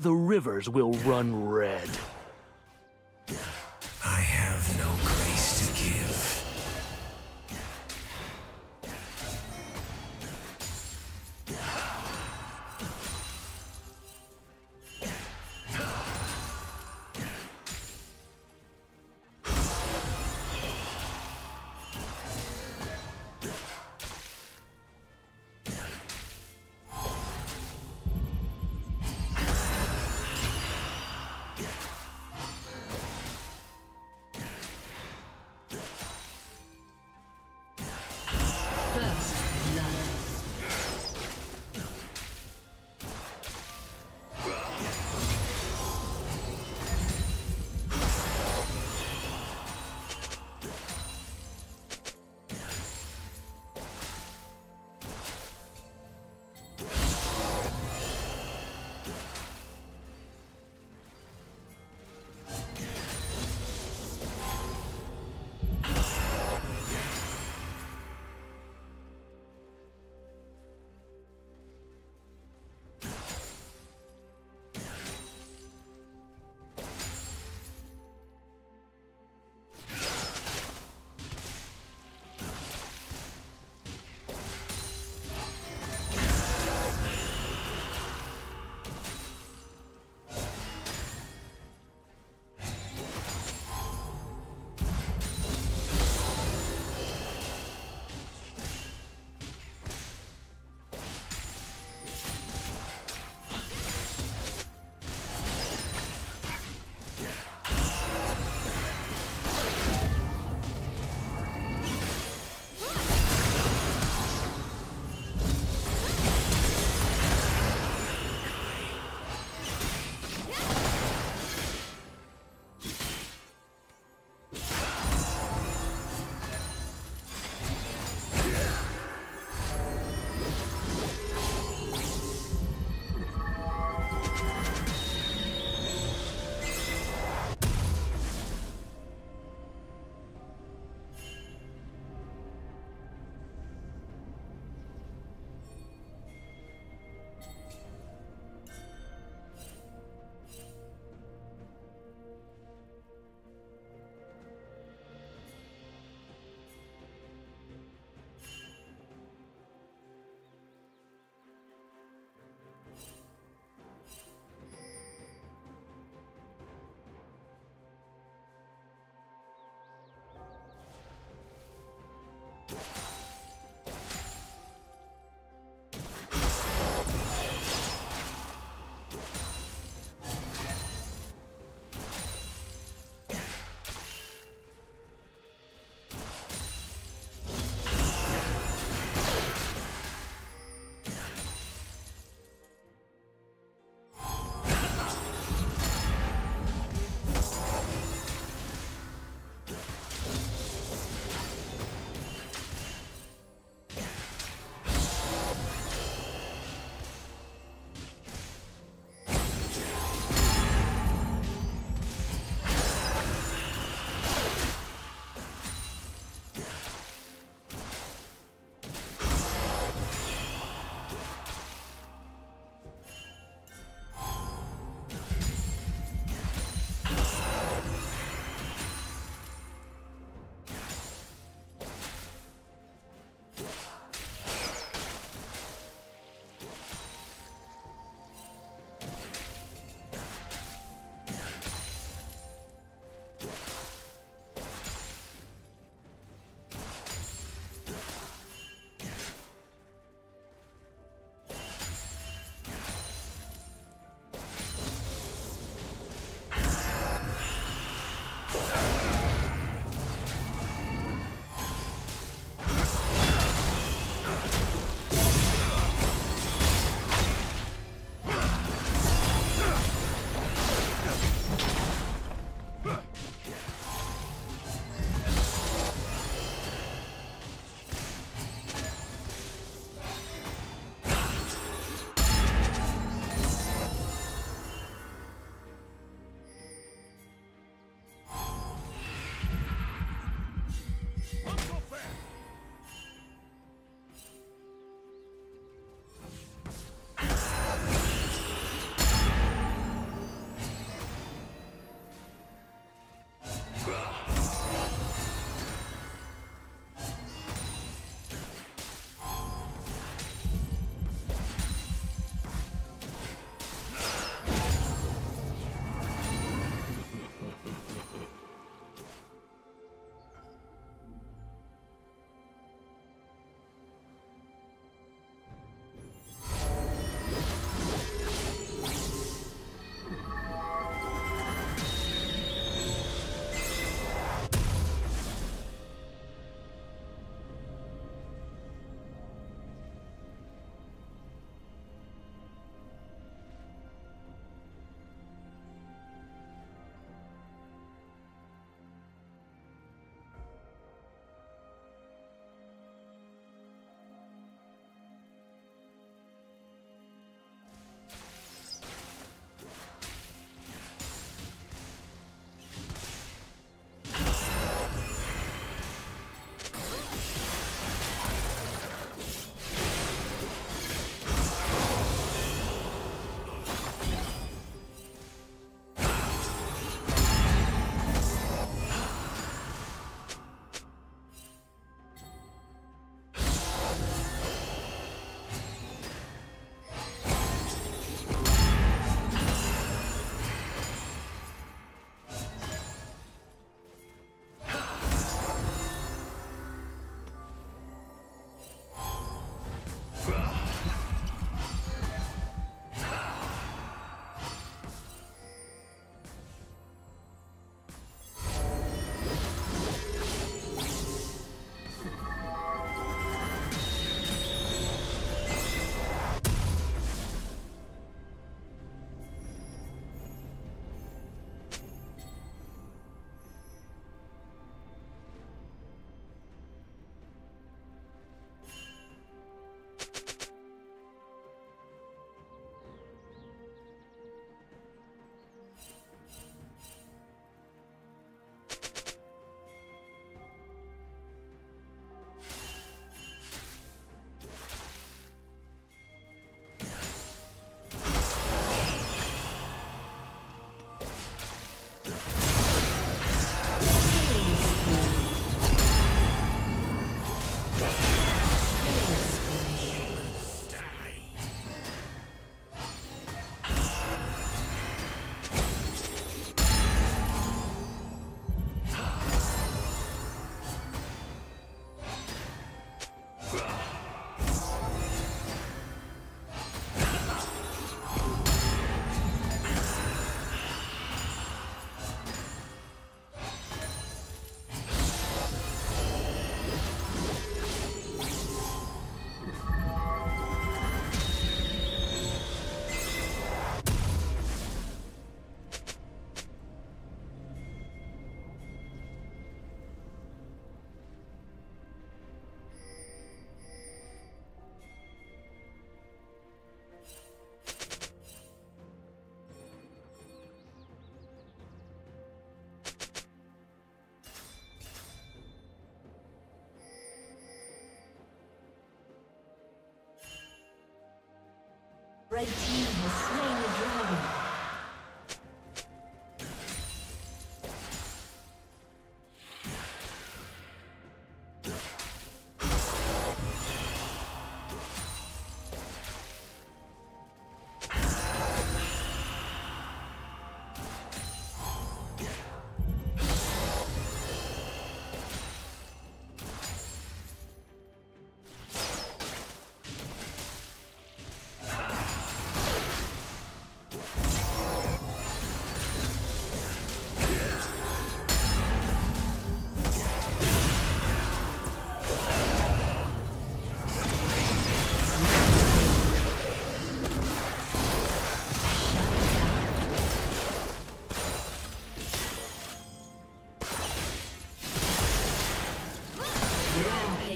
the rivers will run red.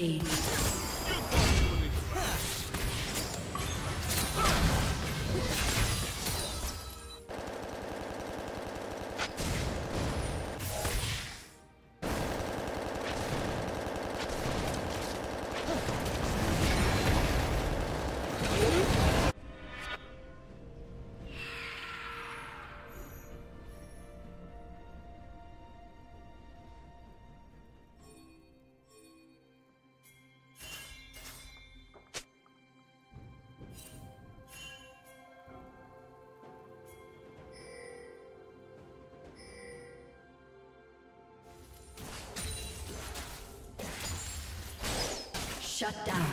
Rampage. Shut down.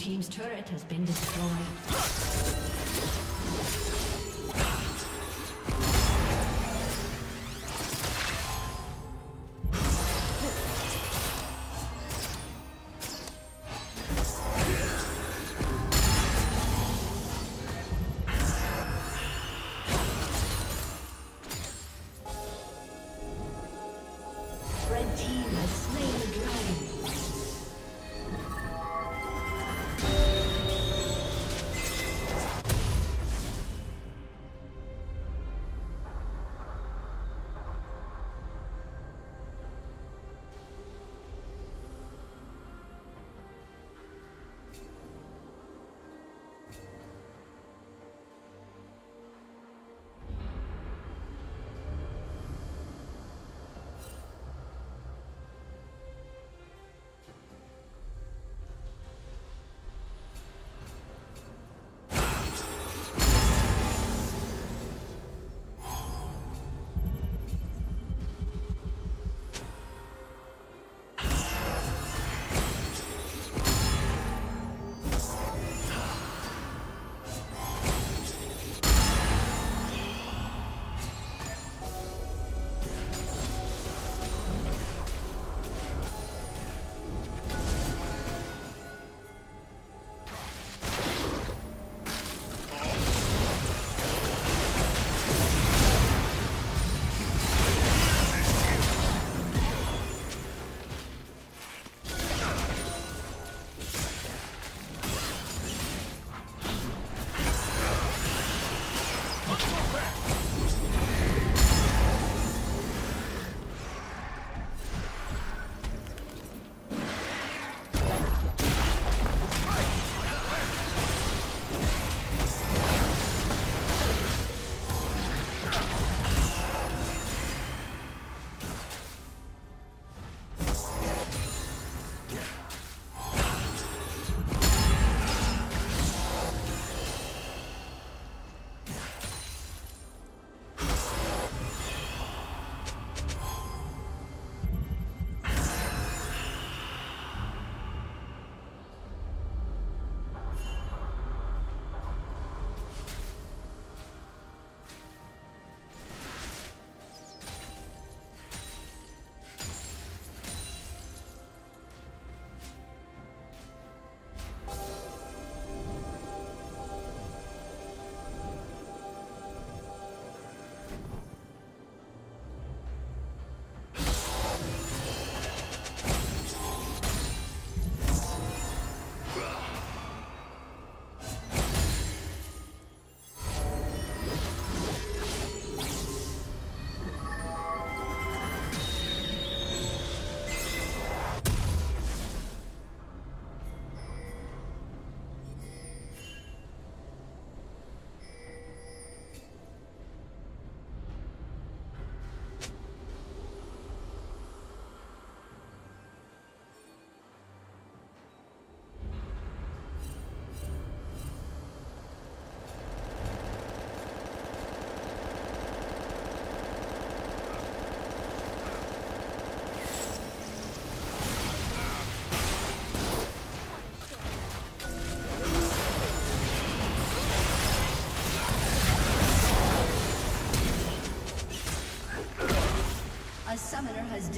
team's turret has been destroyed. Red team has